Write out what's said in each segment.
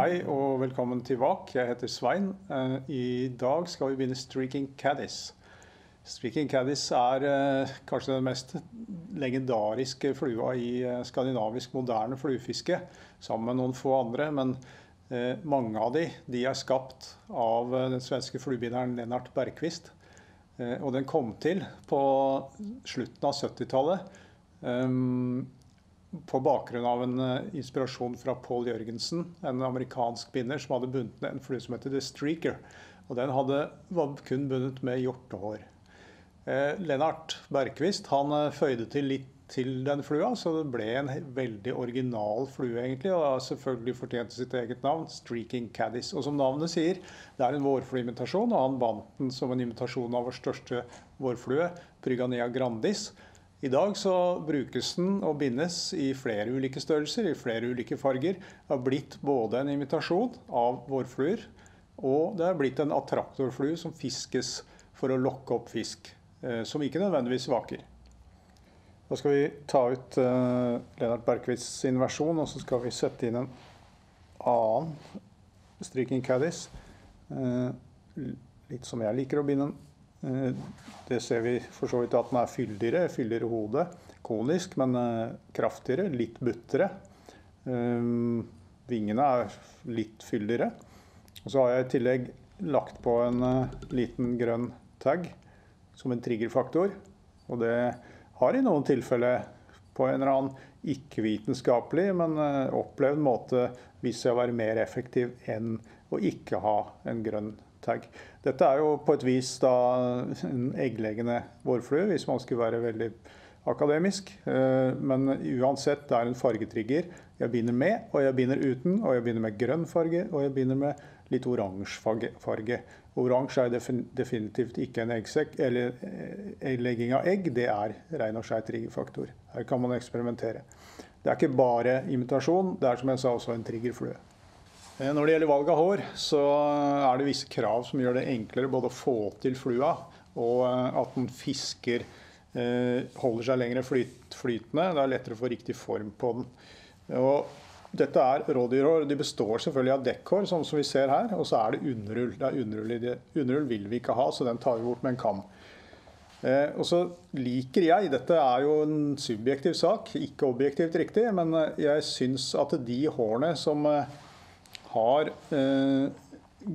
Hei og velkommen til VAK. Jeg heter Svein. Eh, I dag skal vi begynne Streaking Caddis. Streaking Caddis er eh, kanskje den mest legendariske flua i eh, skandinavisk moderne fluefiske, sammen med noen få andre. Men mange av de, de er skapt av den svenske fluebinderen Lennart Bergqvist. Og den kom til på slutten av 70-tallet på bakgrunn av en uh, inspirasjon fra Paul Jørgensen, en amerikansk binder som hadde bundet en flue som heter The Streaker. Og den hadde, var kun bundet med hjortehår. Eh, Lennart Bergqvist han uh, føyde til litt til den flua, så det ble en veldig original flue, egentlig. Og selvfølgelig fortjente sitt eget navn, Streaking Caddis. Og som navnet sier, det er en vårflueimitasjon, og han vant den som en imitasjon av vår største vårflue, Pryganea grandis. I dag så brukes den og bindes i flere ulike størrelser, i flere ulike farger. Det har blitt både en imitasjon av vårfluer, og det er blitt en attraktorflue som fiskes for å lokke opp fisk, eh, som ikke nødvendigvis vaker. Da skal vi ta ut uh, Lennart Bergqvists sin versjon, og så skal vi sette inn en annen stryking caddis. Uh, litt som jeg liker å binde den. Eh, det ser vi for så vidt at den er fyldigere. Fyldigere hode. Konisk, men eh, kraftigere. Litt buttere. Eh, vingene er litt fyldigere. Og så har jeg i tillegg lagt på en liten grønn tag som en triggerfaktor. Og det har i noen tilfeller på en eller annen ikke-vitenskapelig, men opplevd måte vist seg å være mer effektiv enn å ikke ha en grønn tag. Dette er jo på et vis da en eggleggende vårflue, hvis man skulle være veldig akademisk. Eh, men uansett, det er en fargetrigger. Jeg begynner med, og jeg begynner uten, og jeg begynner med grønn farge, og jeg begynner med litt oransje farge. Oransje er definitivt ikke en eggsekk, eller egglegging legging av egg. Det er rein og skjær triggerfaktor. Her kan man eksperimentere. Det er ikke bare imitasjon, det er som jeg sa også en triggerflue. Eh, når det gjelder valg av hår, så er det visse krav som gjør det enklere både å få til flua og eh, at den fisker eh, holder seg lenger flytende. Det er lettere å få riktig form på den. Og dette er rådyrhår. De består selvfølgelig av dekkhår, sånn som vi ser her. Og så er det underull. Det er underull, i det. underull vil vi ikke ha, så den tar vi bort med en kam. Eh, og så liker jeg, dette er jo en subjektiv sak, ikke objektivt riktig, men jeg syns at de hårene som har eh,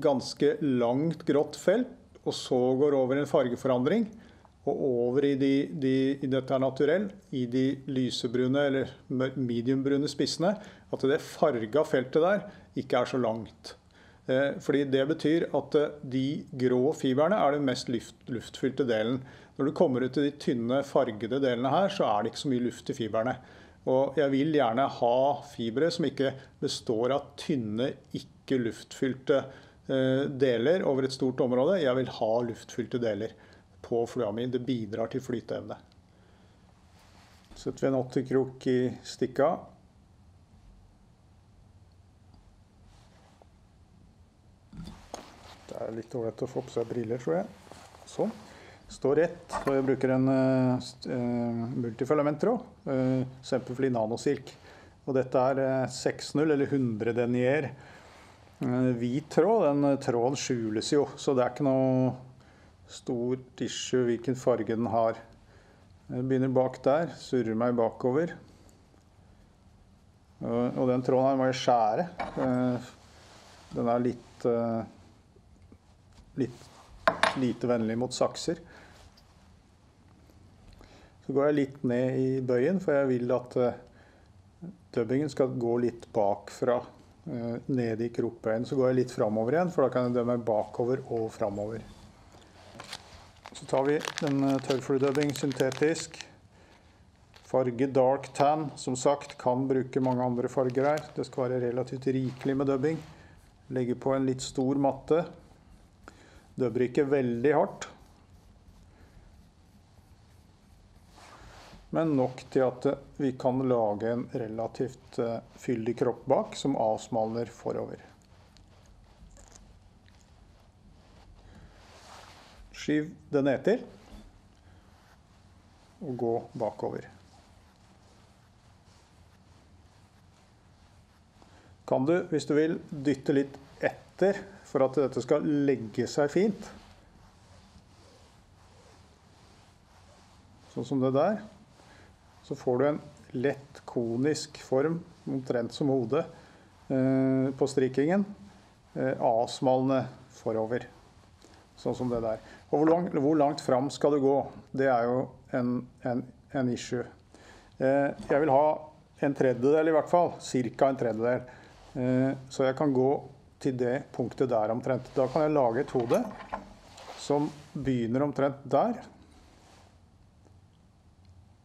ganske langt grått felt, og så går over i en fargeforandring, og over i, de, de, i dette er naturell, i de lysebrune eller mediumbrune spissene, at det farga feltet der ikke er så langt. Eh, fordi Det betyr at eh, de grå fiberne er den mest luft, luftfylte delen. Når du kommer ut til de tynne, fargede delene her, så er det ikke så mye luft i fiberne. Og jeg vil gjerne ha fibre som ikke består av tynne, ikke luftfylte eh, deler over et stort område. Jeg vil ha luftfylte deler på flua mi. Det bidrar til flyteevne. Setter vi en 80-krok i stikka. Det er litt ålreit å få på seg briller, tror jeg. Sånn står rett. Og jeg bruker en uh, multifilamentråd, uh, Semperfli nanosilk. Og dette er uh, 6.0 eller 100 denier. Uh, hvit tråd, den tråden skjules jo, så det er ikke noe stort issue hvilken farge den har. Jeg begynner bak der, surrer meg bakover. Og den tråden her må jeg skjære. Den er litt litt lite vennlig mot sakser. Så går jeg litt ned i bøyen, for jeg vil at uh, dubbingen skal gå litt bakfra. Uh, ned i krokbøyen. Så går jeg litt framover igjen, for da kan jeg dømme bakover og framover. Så tar vi en uh, tørrfluedubbing syntetisk. Farge dark tan, som sagt, kan bruke mange andre farger her. Det skal være relativt rikelig med dubbing. Legge på en litt stor matte. Dubber ikke veldig hardt. Men nok til at vi kan lage en relativt eh, fyldig kropp bak som avsmalner forover. Skyv det nedtil og gå bakover. kan du, hvis du vil, dytte litt etter for at dette skal legge seg fint. Sånn som det der. Så får du en lett konisk form, omtrent som hodet, eh, på strikkingen. Eh, avsmalende forover. Sånn som det der. Og hvor, lang, hvor langt fram skal du gå? Det er jo en, en, en issue. Eh, jeg vil ha en tredjedel i hvert fall. Ca. en tredjedel. Så jeg kan gå til det punktet der omtrent. Da kan jeg lage et hode som begynner omtrent der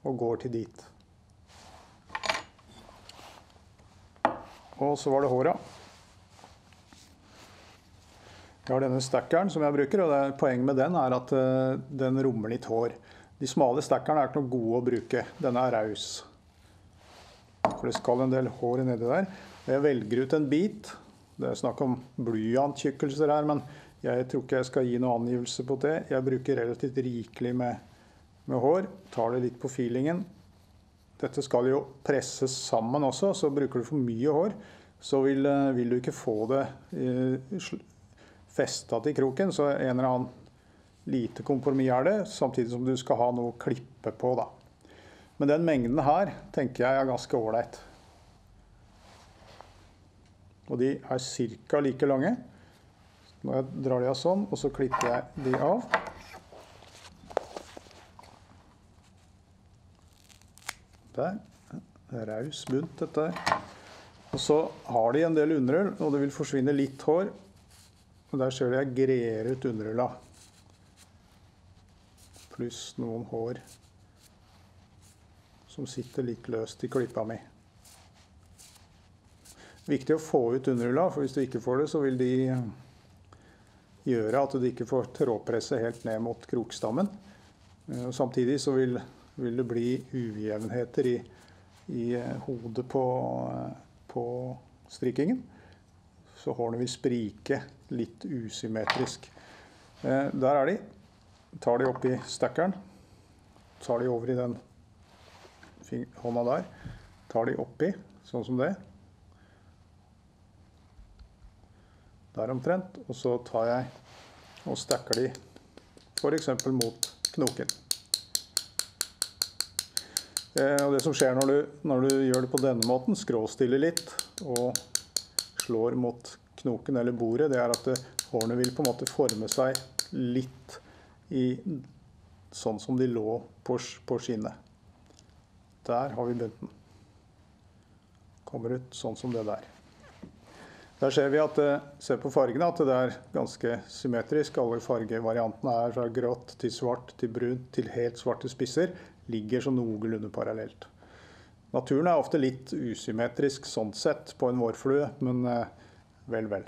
og går til dit. Og så var det håra. Jeg har denne stackeren som jeg bruker, og det poenget med den er at uh, den rommer litt hår. De smale stackerne er ikke noe gode å bruke. Denne er raus. For det skal en del hår nedi der. Jeg velger ut en bit. Det er snakk om blyanttykkelser her, men jeg tror ikke jeg skal gi noen angivelse på det. Jeg bruker relativt rikelig med, med hår. Tar det litt på feelingen. Dette skal jo presses sammen også, så bruker du for mye hår, så vil, eh, vil du ikke få det eh, festa til kroken. Så en eller annen lite kompromiss er det, samtidig som du skal ha noe å klippe på. da. Men den mengden her tenker jeg er ganske ålreit. Og de er ca. like lange. Nå drar de av sånn, og så klipper jeg de av. Der. Raus bunt, dette. Og så har de en del underull, og det vil forsvinne litt hår. Og der ser du jeg grer ut underulla. Pluss noen hår som sitter litt løst i klypa mi. Viktig å få ut underulla, for hvis du ikke får det, så vil de gjøre at du ikke får trådpresset helt ned mot krokstammen. Eh, samtidig så vil vil det bli ujevnheter i, i eh, hodet på, eh, på strikingen. Så hårene vil sprike litt usymmetrisk. Eh, der er de. Tar de opp i stackeren. Tar de over i den hånda der. Tar de oppi, sånn som det. Der omtrent. Og så tar jeg og stacker de f.eks. mot knoken. Eh, og det som skjer når du, når du, gjør det på denne måten, skråstiller litt og slår mot knoken eller bordet, det er at det, hårene vil på en måte forme seg litt i sånn som de lå på, på skinnet. Der har vi bunten. Kommer ut sånn som det der. Der ser vi at, se ser på fargene at det er ganske symmetrisk. Alle fargevariantene er fra grått til svart til brunt til helt svarte spisser ligger så noenlunde parallelt. Naturen er ofte litt usymmetrisk sånn sett på en vårflue, men eh, vel, vel.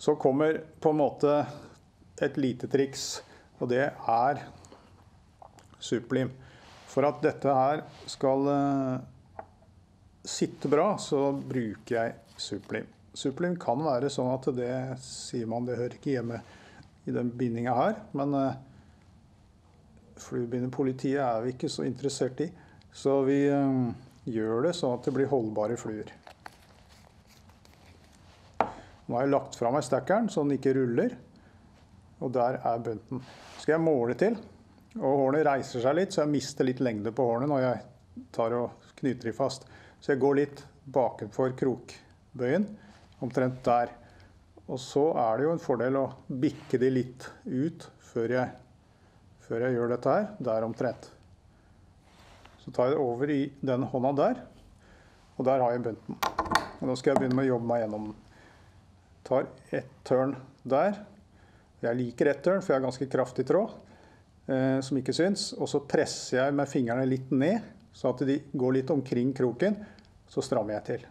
Så kommer på en måte et lite triks, og det er superlim. For at dette her skal uh, sitte bra, så bruker jeg superlim. Superlim kan være sånn at det sier man det hører ikke hjemme i den bindinga her, men uh, Fluebindepolitiet er vi ikke så interessert i. Så vi um, gjør det sånn at det blir holdbare fluer. Nå har jeg lagt fra meg stackeren så den ikke ruller. Og der er bunten. Skal jeg måle til. Og hårene reiser seg litt, så jeg mister litt lengde på hårene når jeg tar og knyter de fast. Så jeg går litt bakenfor krokbøyen, omtrent der. Og så er det jo en fordel å bikke de litt ut før jeg før jeg gjør dette her, der omtrent. Så tar jeg det over i den hånda der, og der har jeg bunten. Og nå skal jeg begynne med å jobbe meg gjennom den. Tar ett tørn der. Jeg liker ett tørn, for jeg har ganske kraftig tråd, eh, som ikke syns. Og så presser jeg med fingrene litt ned, så at de går litt omkring kroken. Så strammer jeg til.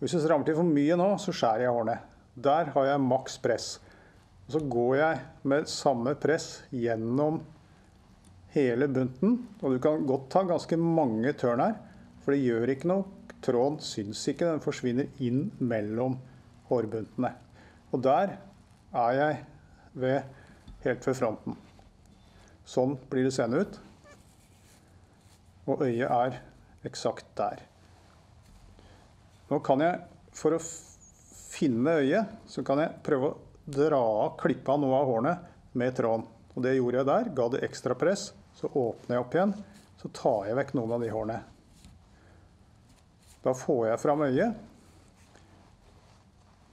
Hvis jeg strammer til for mye nå, så skjærer jeg hårene. Der har jeg maks press. Og så går jeg med samme press gjennom hele bunten. Og du kan godt ta ganske mange tørn her, for det gjør ikke noe. Tråden syns ikke, den forsvinner inn mellom hårbuntene. Og der er jeg ved, helt ved fronten. Sånn blir det seende ut. Og øyet er eksakt der. Nå kan jeg, for å finne øyet, så kan jeg prøve å dra av, klippe av noe av hårene med tråden. Og det gjorde jeg der. Ga det ekstra press. Så åpner jeg opp igjen. Så tar jeg vekk noen av de hårene. Da får jeg fram øyet.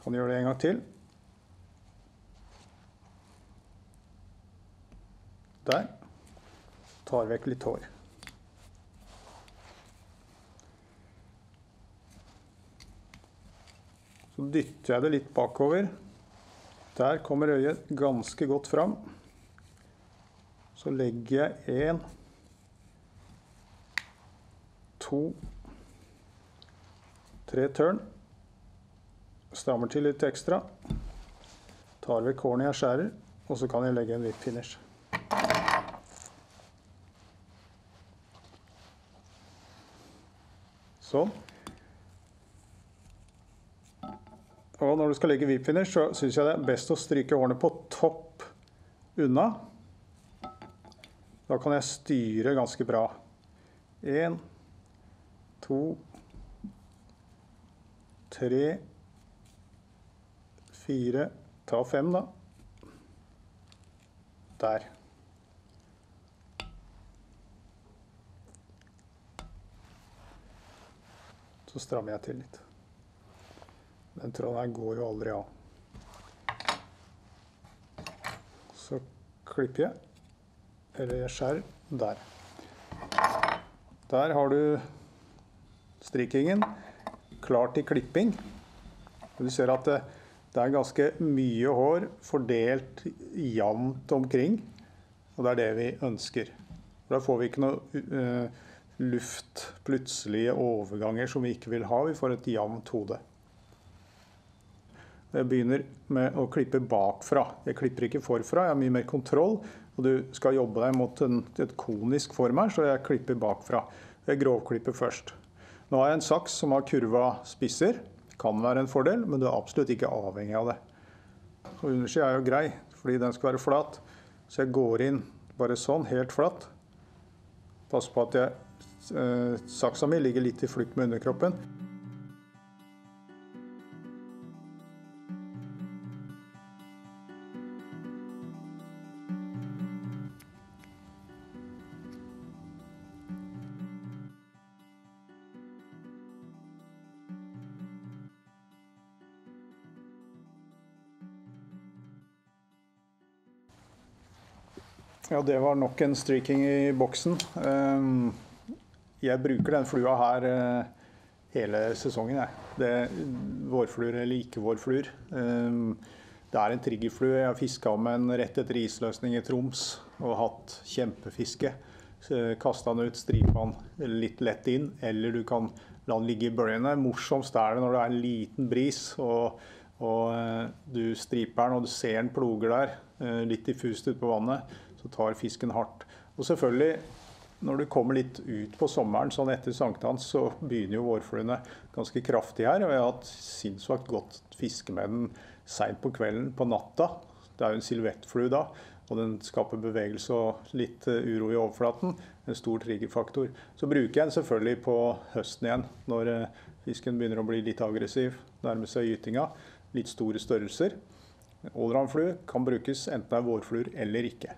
Kan gjøre det en gang til. Der. Tar vekk litt hår. Så dytter jeg det litt bakover. Der kommer øyet ganske godt fram. Så legger jeg én, to, tre tørn. Strammer til litt ekstra. Tar vekk hårene jeg skjærer, og så kan jeg legge en hvit finish. Sånn. Og når du skal legge whip finish, så syns jeg det er best å stryke hårene på topp unna. Da kan jeg styre ganske bra. Én, to, tre, fire Ta fem, da. Der. Så strammer jeg til litt. Den tråden her går jo aldri av. Så klipper jeg. Eller jeg skjærer. Der. Der har du strikkingen klar til klipping. Du ser at det, det er ganske mye hår fordelt jevnt omkring. Og det er det vi ønsker. Da får vi ikke noe uh, luft, plutselige overganger som vi ikke vil ha. Vi får et jevnt hode. Jeg begynner med å klippe bakfra. Jeg klipper ikke forfra, jeg har mye mer kontroll. Og du skal jobbe deg mot en, et konisk form her, så jeg klipper bakfra. Jeg grovklipper først. Nå har jeg en saks som har kurva spisser. Det Kan være en fordel, men du er absolutt ikke avhengig av det. Og undersida er jo grei, fordi den skal være flat. Så jeg går inn bare sånn, helt flatt. Pass på at jeg, eh, saksa mi ligger litt i flukt med underkroppen. Ja, det var nok en stryking i boksen. Ehm, jeg bruker den flua her eh, hele sesongen, jeg. Det, vårfluer eller ikke vårfluer. Ehm, det er en triggerflue. Jeg har fiska med en rett etter isløsning i Troms og hatt kjempefiske. Kasta den ut, stripa den litt lett inn, eller du kan la den ligge i bølgene. Morsomst er det når det er en liten bris og, og eh, du striper den og du ser den ploger der, eh, litt diffust ute på vannet så tar fisken hardt. Og selvfølgelig, når du kommer litt ut på sommeren, sånn etter sankthans, så begynner jo vårfluene ganske kraftig her. Og jeg har hatt sinnssvakt godt fiske med den seint på kvelden, på natta. Det er jo en silhuettflue da, og den skaper bevegelse og litt eh, uro i overflaten. En stor triggerfaktor. Så bruker jeg den selvfølgelig på høsten igjen, når eh, fisken begynner å bli litt aggressiv, nærme seg gytinga. Litt store størrelser. Allround-flue kan brukes enten det er vårfluer eller ikke.